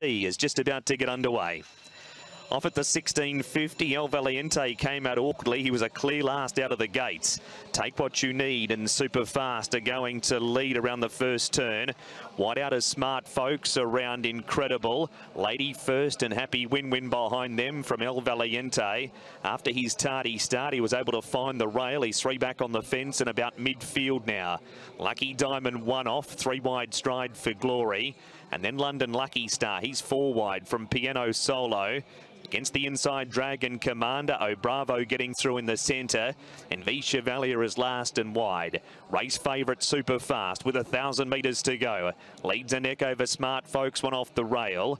He is just about to get underway. Off at the 16.50, El Valiente came out awkwardly. He was a clear last out of the gates. Take what you need and super fast are going to lead around the first turn. White out as smart folks around incredible. Lady first and happy win-win behind them from El Valiente. After his tardy start, he was able to find the rail. He's three back on the fence and about midfield now. Lucky Diamond one off, three wide strive for Glory. And then London Lucky Star, he's four wide from Piano Solo. Against the inside Dragon Commander. Oh Bravo getting through in the centre. And V Chevalier is last and wide. Race favourite super fast with a thousand metres to go. Leads a neck over Smart Folks, one off the rail.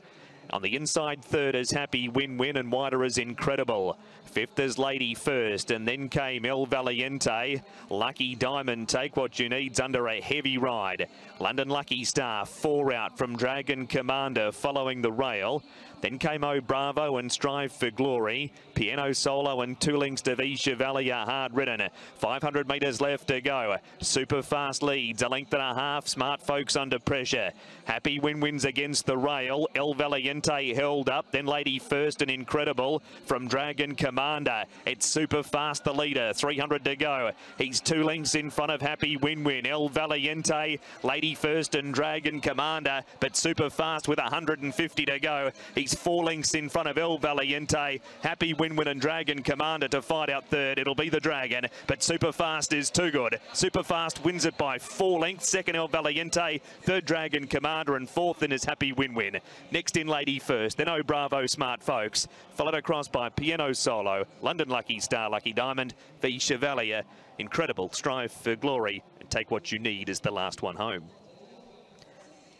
On the inside third is Happy Win-Win and wider is Incredible. Fifth is Lady First and then came El Valiente. Lucky Diamond, take what you need's under a heavy ride. London Lucky Star, four out from Dragon Commander following the rail. Then came O Bravo and Strive for Glory. Piano Solo and Two Links to V Chevalier hard ridden. 500 metres left to go. Super fast leads, a length and a half. Smart folks under pressure. Happy win wins against the rail. El Valiente held up. Then Lady First and Incredible from Dragon Commander. It's super fast the leader. 300 to go. He's two lengths in front of Happy Win Win. El Valiente, Lady First and Dragon Commander. But super fast with 150 to go. He's four lengths in front of El Valiente. Happy Win-Win and Dragon Commander to fight out third. It'll be the Dragon, but Super Fast is too good. Super Fast wins it by four lengths. Second El Valiente, third Dragon Commander, and fourth in is Happy Win-Win. Next in Lady First, then Oh Bravo Smart Folks. Followed across by Piano Solo, London Lucky Star Lucky Diamond, v Chevalier. Incredible, strive for glory, and take what you need is the last one home.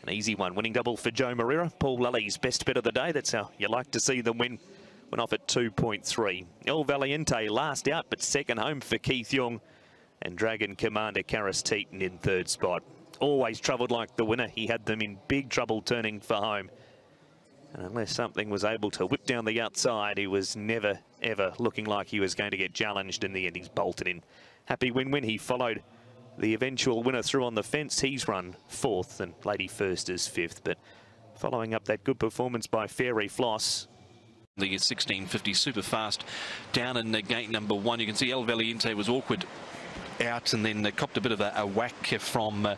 An easy one, winning double for Joe Moreira. Paul Lully's best bet of the day. That's how you like to see them win. Went off at 2.3. El Valiente last out, but second home for Keith Yeung. And Dragon Commander Karis Teetan in third spot. Always travelled like the winner. He had them in big trouble turning for home. And unless something was able to whip down the outside, he was never, ever looking like he was going to get challenged in the end. He's bolted in. Happy win-win. He followed the eventual winner through on the fence. He's run fourth and Lady First is fifth. But following up that good performance by Fairy Floss, the 1650 super fast down in the gate number one. You can see El Valiente was awkward out and then uh, copped a bit of a, a whack from uh,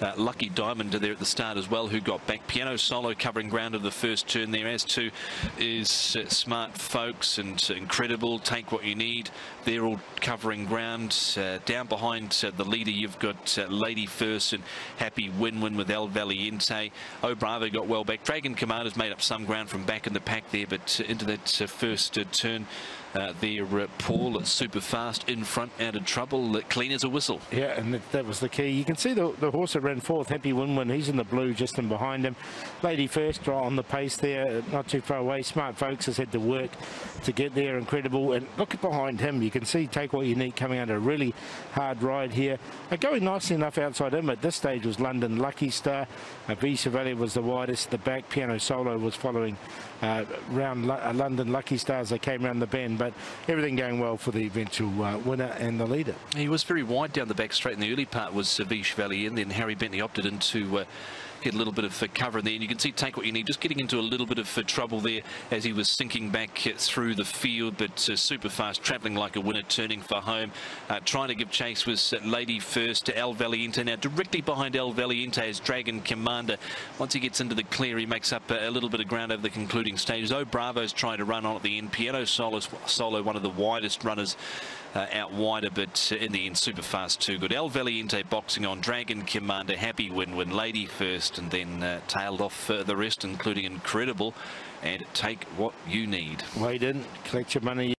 uh, Lucky Diamond there at the start as well, who got back. Piano Solo covering ground of the first turn there, as to is uh, Smart Folks and Incredible, Take What You Need. They're all covering ground. Uh, down behind uh, the leader, you've got Lady First and Happy Win-Win with El Valiente. Oh Bravo got well back. Dragon Commander's made up some ground from back in the pack there, but into that first turn, uh, there, uh, Paul, super fast in front, out of trouble, clean as a whistle. Yeah, and that, that was the key. You can see the, the horse that ran fourth, Happy Win-Win, he's in the blue just in behind him. Lady First on the pace there, not too far away. Smart Folks has had to work to get there, incredible. And look behind him, you can see Take What You Need coming under a really hard ride here. Going nicely enough outside him at this stage was London Lucky Star. Uh, V Chevalier was the widest, the back piano solo was following uh, round uh, London Lucky Stars. They came around the bend, but everything going well for the eventual uh, winner and the leader. He was very wide down the back straight in the early part was uh, V Chevalier, and then Harry Bentley opted into uh, get a little bit of uh, cover in there. And you can see take what you need, just getting into a little bit of uh, trouble there as he was sinking back uh, through the field, but super fast, travelling like a winner, turning for home. Trying to give chase was Lady first to El Valiente. Now directly behind El Valiente is Dragon Commander. Once he gets into the clear, he makes up a little bit of ground over the concluding stages. Oh, Bravo's trying to run on at the end. Piano Solo, Solo one of the widest runners uh, out wider, but in the end, super fast, too good. El Valiente boxing on, Dragon Commander, Happy Win-Win, Lady first, and then uh, tailed off uh, the rest, including Incredible, and Take What You Need. Wade in, collect your money.